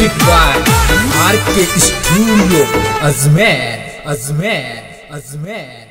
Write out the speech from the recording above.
music bar R K studio Ajmer Ajmer Ajmer